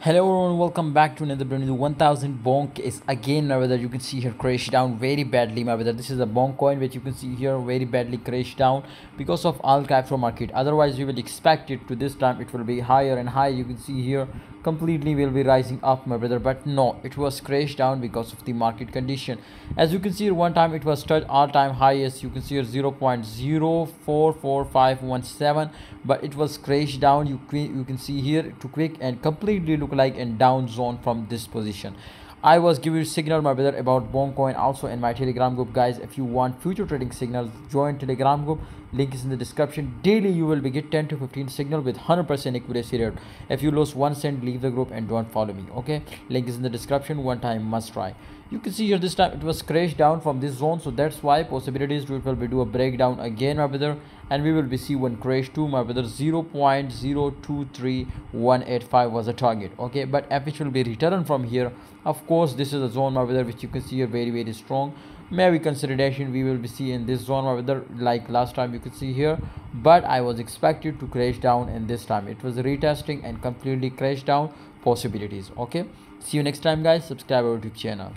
hello everyone welcome back to another brand new 1000 bonk. Is again my brother you can see here crash down very badly my brother. This is a bonk coin which you can see here very badly crash down because of all crypto market. Otherwise you will expect it to this time it will be higher and higher. You can see here completely will be rising up my brother. But no it was crashed down because of the market condition. As you can see one time it was touched all-time highest you can see here 0 0.044517 but it was crashed down you you can see here to quick and completely look like in down zone from this position. I was giving signal my brother about Bonk coin also in my telegram group. Guys if you want future trading signals join telegram group link is in the description. Daily you will be get 10 to 15 signal with 100% accuracy rate. If you lose one cent leave the group and don't follow me okay? Link is in the description. One time must try. You can see here this time it was crashed down from this zone so that's why possibilities we will be do a breakdown again my brother. And we will be see one crash to my brother. 0.023185 was a target okay? But if it will be returned from here of course this is a zone my brother which you can see here very very strong maybe consolidation we will be see in this zone my brother like last time you could see here but i was expected to crash down in this time. It was retesting and completely crash down possibilities. Okay? See you next time guys. Subscribe our youtube channel